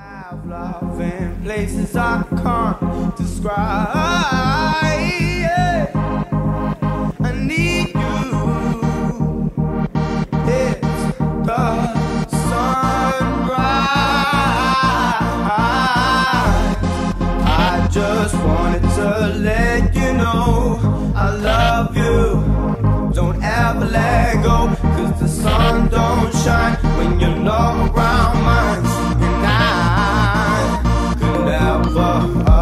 I've love in places I can't describe. Yeah. I need you. It's the sunrise. I just wanted to let you know I love you. Don't ever let go, cause the sun don't shine. up.